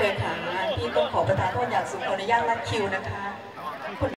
เคยค่ะพี่ต้องขอประทานโทษอย่างสูงขออนุญาตรัดคิวนะคะ